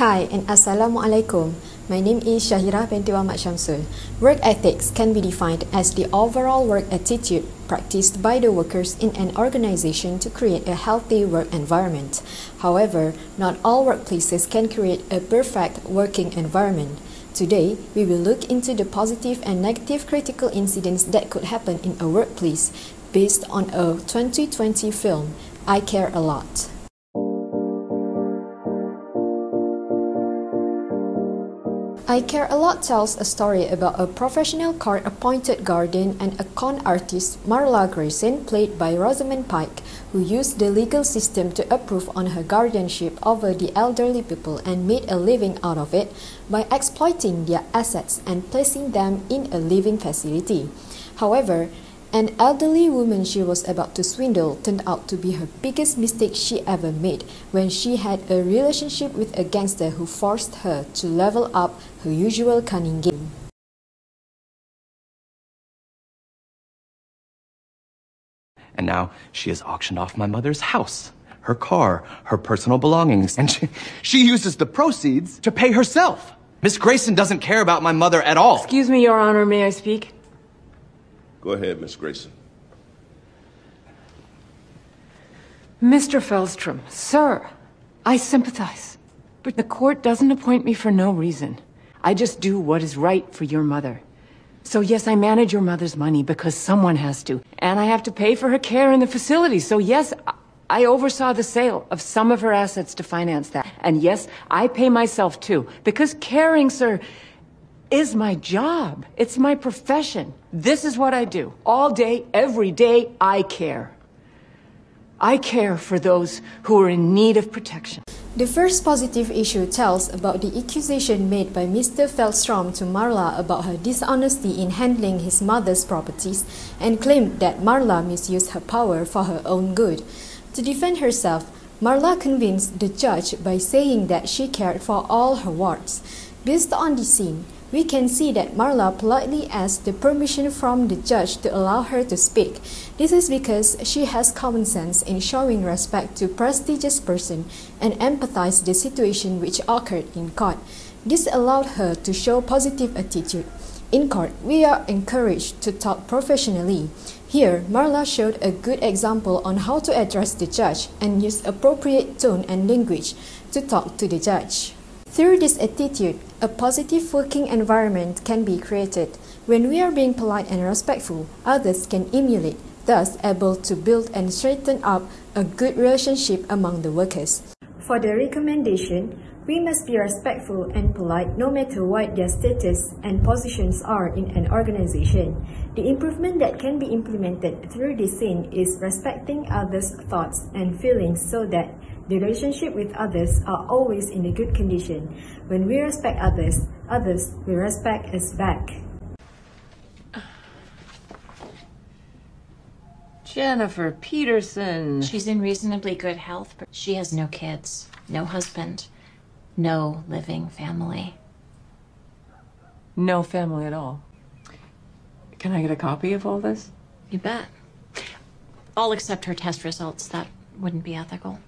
Hi and Assalamualaikum. My name is Syahirah binti Muhammad Shamsul. Work ethics can be defined as the overall work attitude practiced by the workers in an organization to create a healthy work environment. However, not all workplaces can create a perfect working environment. Today, we will look into the positive and negative critical incidents that could happen in a workplace based on a 2020 film, I Care a Lot. I Care a Lot tells a story about a professional court appointed guardian and a con artist, Marla Grayson, played by Rosamund Pike, who used the legal system to approve on her guardianship over the elderly people and made a living out of it by exploiting their assets and placing them in a living facility. However, an elderly woman she was about to swindle turned out to be her biggest mistake she ever made when she had a relationship with a gangster who forced her to level up her usual cunning game. And now she has auctioned off my mother's house, her car, her personal belongings, and she, she uses the proceeds to pay herself. Miss Grayson doesn't care about my mother at all. Excuse me, Your Honor, may I speak? Go ahead, Miss Grayson. Mr. Feldstrom, sir, I sympathize. But the court doesn't appoint me for no reason. I just do what is right for your mother. So yes, I manage your mother's money because someone has to. And I have to pay for her care in the facility. So yes, I oversaw the sale of some of her assets to finance that. And yes, I pay myself too. Because caring, sir, is my job. It's my profession. This is what I do. All day, every day, I care. I care for those who are in need of protection. The first positive issue tells about the accusation made by Mr. Feldstrom to Marla about her dishonesty in handling his mother's properties and claimed that Marla misused her power for her own good. To defend herself, Marla convinced the judge by saying that she cared for all her wards. Based on the scene, we can see that Marla politely asked the permission from the judge to allow her to speak. This is because she has common sense in showing respect to prestigious person and empathize the situation which occurred in court. This allowed her to show positive attitude. In court, we are encouraged to talk professionally. Here, Marla showed a good example on how to address the judge and use appropriate tone and language to talk to the judge. Through this attitude, a positive working environment can be created. When we are being polite and respectful, others can emulate, thus able to build and strengthen up a good relationship among the workers. For the recommendation, we must be respectful and polite no matter what their status and positions are in an organization. The improvement that can be implemented through this scene is respecting others' thoughts and feelings so that the relationship with others are always in a good condition. When we respect others, others will respect us back. Jennifer Peterson. She's in reasonably good health, but she has no kids, no husband, no living family. No family at all. Can I get a copy of all this? You bet. All except her test results. That wouldn't be ethical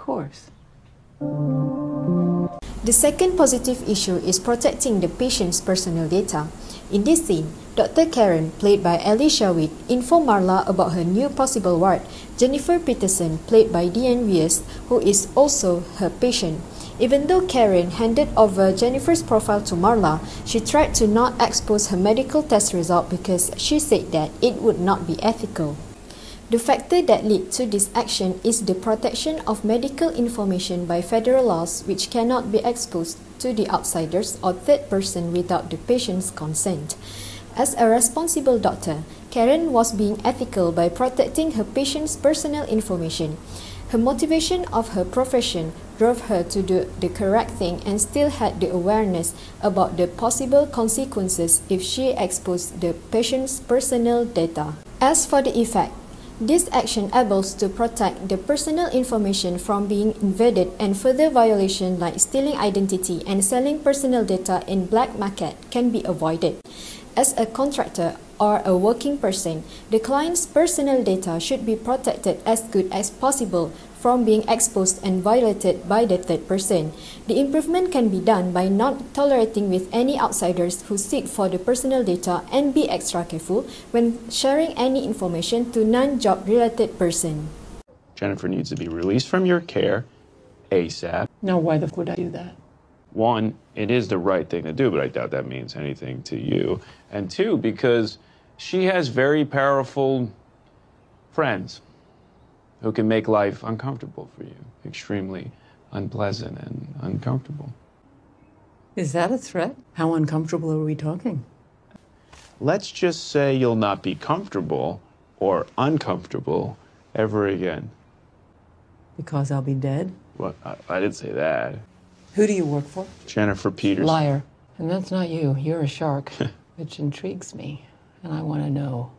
course. The second positive issue is protecting the patient's personal data. In this scene, Dr. Karen, played by Alicia Witt, informed Marla about her new possible ward, Jennifer Peterson, played by Dianne Wiest, who is also her patient. Even though Karen handed over Jennifer's profile to Marla, she tried to not expose her medical test result because she said that it would not be ethical. The factor that led to this action is the protection of medical information by federal laws which cannot be exposed to the outsiders or third person without the patient's consent. As a responsible doctor, Karen was being ethical by protecting her patient's personal information. Her motivation of her profession drove her to do the correct thing and still had the awareness about the possible consequences if she exposed the patient's personal data. As for the effect, this action enables to protect the personal information from being invaded and further violation like stealing identity and selling personal data in black market can be avoided. As a contractor or a working person, the client's personal data should be protected as good as possible from being exposed and violated by the third person. The improvement can be done by not tolerating with any outsiders who seek for the personal data and be extra careful when sharing any information to non-job related person. Jennifer needs to be released from your care ASAP. Now, why the f would I do that? One, it is the right thing to do, but I doubt that means anything to you. And two, because she has very powerful friends who can make life uncomfortable for you, extremely unpleasant and uncomfortable. Is that a threat? How uncomfortable are we talking? Let's just say you'll not be comfortable or uncomfortable ever again. Because I'll be dead? Well, I, I didn't say that. Who do you work for? Jennifer Peters. Liar. And that's not you. You're a shark, which intrigues me. And I want to know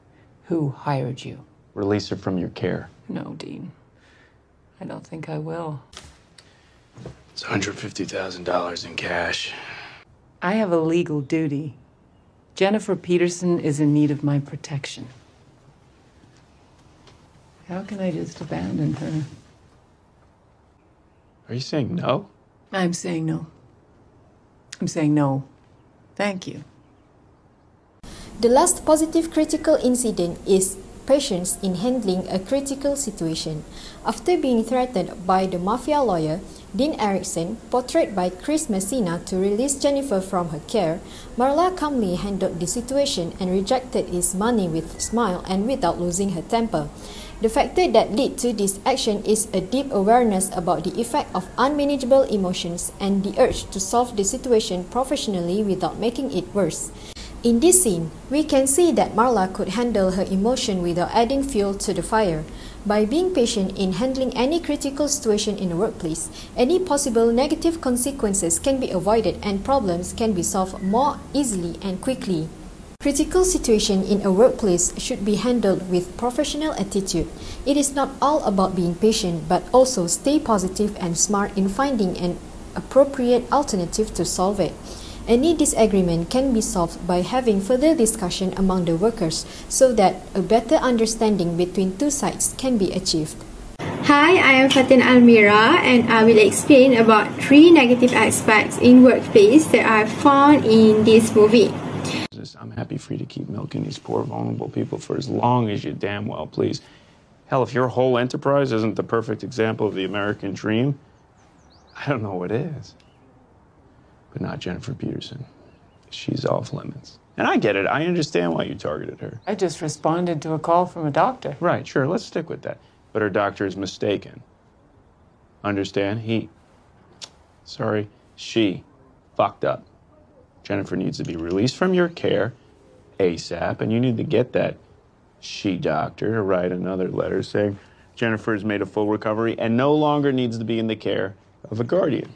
who hired you. Release her from your care. No, Dean. I don't think I will. It's $150,000 in cash. I have a legal duty. Jennifer Peterson is in need of my protection. How can I just abandon her? Are you saying no? I'm saying no. I'm saying no. Thank you. The last positive critical incident is patience in handling a critical situation. After being threatened by the mafia lawyer, Dean Erickson, portrayed by Chris Messina to release Jennifer from her care, Marla calmly handled the situation and rejected his money with a smile and without losing her temper. The factor that led to this action is a deep awareness about the effect of unmanageable emotions and the urge to solve the situation professionally without making it worse. In this scene, we can see that Marla could handle her emotion without adding fuel to the fire. By being patient in handling any critical situation in the workplace, any possible negative consequences can be avoided and problems can be solved more easily and quickly. Critical situation in a workplace should be handled with professional attitude. It is not all about being patient, but also stay positive and smart in finding an appropriate alternative to solve it. Any disagreement can be solved by having further discussion among the workers so that a better understanding between two sides can be achieved. Hi, I am Fatin Almira and I will explain about three negative aspects in workplace that I found in this movie. I'm happy for you to keep milking these poor, vulnerable people for as long as you damn well please. Hell, if your whole enterprise isn't the perfect example of the American dream, I don't know what is but not Jennifer Peterson. She's off limits. And I get it. I understand why you targeted her. I just responded to a call from a doctor. Right, sure. Let's stick with that. But her doctor is mistaken. Understand? He. Sorry, she fucked up. Jennifer needs to be released from your care ASAP, and you need to get that she doctor to write another letter saying Jennifer has made a full recovery and no longer needs to be in the care of a guardian.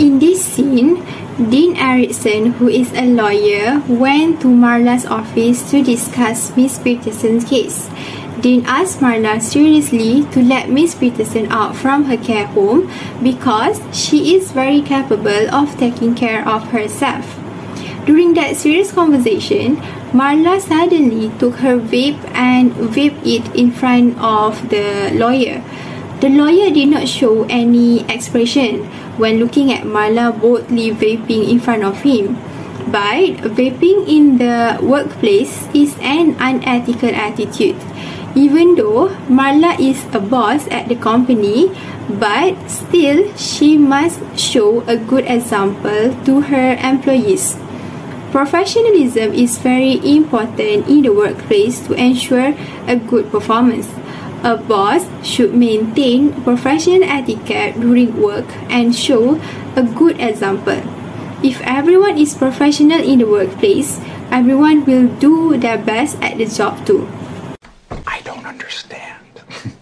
In this scene, Dean Erickson, who is a lawyer, went to Marla's office to discuss Miss Peterson's case. Dean asked Marla seriously to let Miss Peterson out from her care home because she is very capable of taking care of herself. During that serious conversation, Marla suddenly took her vape and vaped it in front of the lawyer. The lawyer did not show any expression when looking at Marla boldly vaping in front of him. But vaping in the workplace is an unethical attitude. Even though Marla is a boss at the company, but still she must show a good example to her employees. Professionalism is very important in the workplace to ensure a good performance. A boss should maintain professional etiquette during work and show a good example. If everyone is professional in the workplace, everyone will do their best at the job too. I don't understand.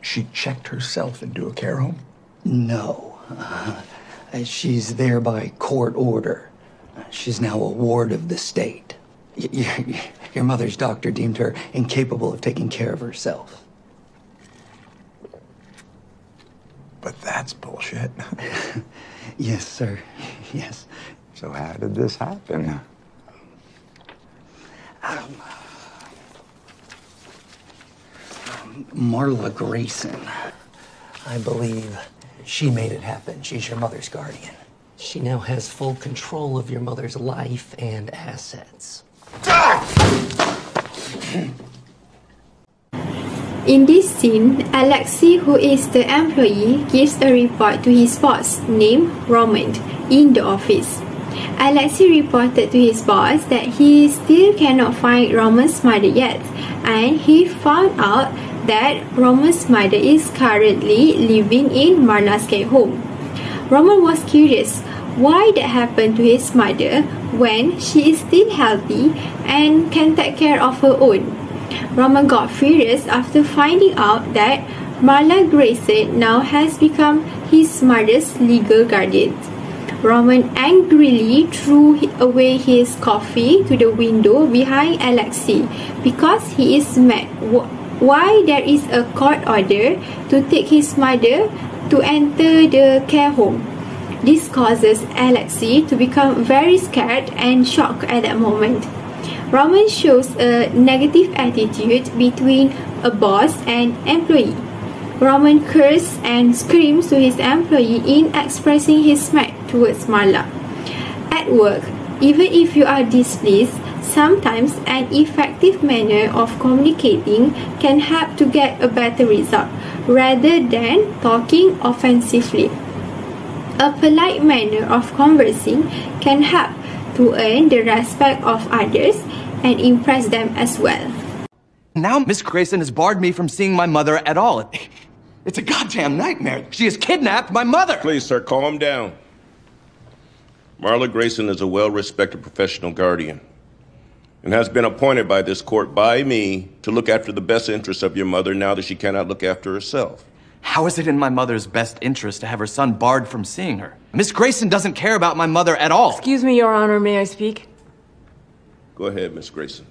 she checked herself into a care home? No. Uh, she's there by court order. She's now a ward of the state. Your mother's doctor deemed her incapable of taking care of herself. But that's bullshit. yes, sir. Yes. So how did this happen? Um, um, Marla Grayson. I believe she made it happen. She's your mother's guardian. She now has full control of your mother's life and assets. In this scene, Alexei, who is the employee, gives a report to his boss named Roman in the office. Alexei reported to his boss that he still cannot find Roman's mother yet, and he found out that Roman's mother is currently living in Marla's care home. Roman was curious why that happened to his mother when she is still healthy and can take care of her own. Roman got furious after finding out that Marla Grayson now has become his mother's legal guardian. Roman angrily threw away his coffee to the window behind Alexei because he is mad why there is a court order to take his mother to enter the care home. This causes Alexei to become very scared and shocked at that moment. Roman shows a negative attitude between a boss and employee. Roman curses and screams to his employee in expressing his smack towards Marla. At work, even if you are displeased, sometimes an effective manner of communicating can help to get a better result rather than talking offensively. A polite manner of conversing can help to earn the respect of others and impress them as well. Now Miss Grayson has barred me from seeing my mother at all. It's a goddamn nightmare. She has kidnapped my mother. Please, sir, calm down. Marla Grayson is a well respected professional guardian and has been appointed by this court by me to look after the best interests of your mother now that she cannot look after herself. How is it in my mother's best interest to have her son barred from seeing her? Miss Grayson doesn't care about my mother at all. Excuse me, Your Honor, may I speak? Go ahead, Miss Grayson.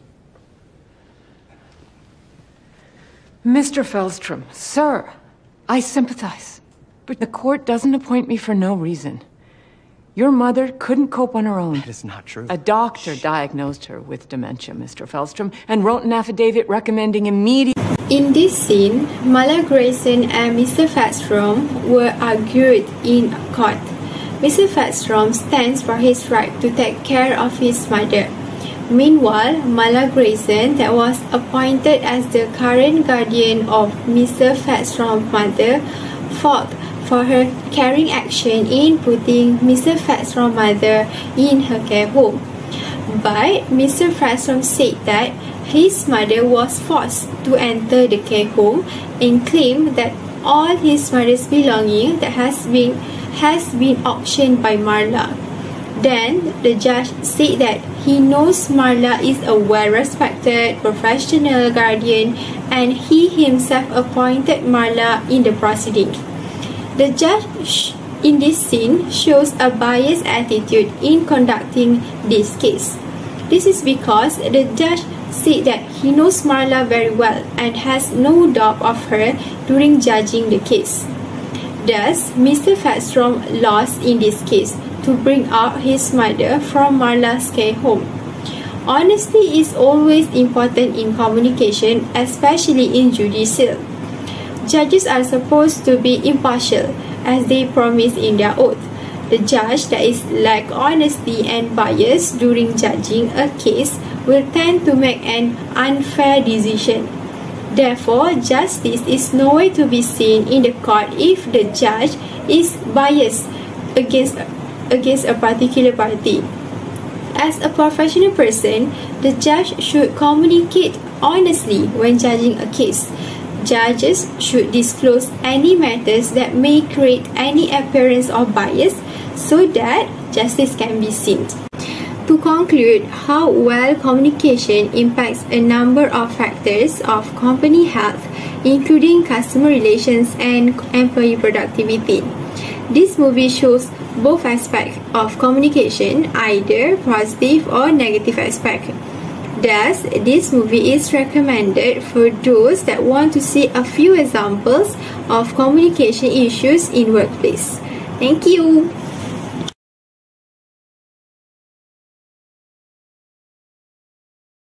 Mr. Feldstrom, sir, I sympathize. But the court doesn't appoint me for no reason. Your mother couldn't cope on her own. That is not true. A doctor diagnosed her with dementia, Mr. Feldstrom, and wrote an affidavit recommending immediate. In this scene, Marla Grayson and uh, Mr. Feldstrom were argued in court. Mr. Feldstrom stands for his right to take care of his mother. Meanwhile, Marla Grayson, that was appointed as the current guardian of Mr. Feldstrom's mother, fought for her caring action in putting Mr. Feldstrom's mother in her care home. But Mr. Feldstrom said that his mother was forced to enter the care home and claimed that all his mother's belongings that has been has been auctioned by Marla. Then the judge said that he knows Marla is a well-respected professional guardian and he himself appointed Marla in the proceeding. The judge in this scene shows a biased attitude in conducting this case. This is because the judge said that he knows Marla very well and has no doubt of her during judging the case. Thus, Mr. Feldstrom lost in this case to bring out his mother from Marla's care home. Honesty is always important in communication, especially in judicial. Judges are supposed to be impartial, as they promise in their oath. The judge that is lack honesty and bias during judging a case will tend to make an unfair decision. Therefore, justice is nowhere to be seen in the court if the judge is biased against, against a particular party. As a professional person, the judge should communicate honestly when judging a case. Judges should disclose any matters that may create any appearance of bias so that justice can be seen. To conclude how well communication impacts a number of factors of company health, including customer relations and employee productivity. This movie shows both aspects of communication, either positive or negative aspect. Thus, this movie is recommended for those that want to see a few examples of communication issues in workplace. Thank you.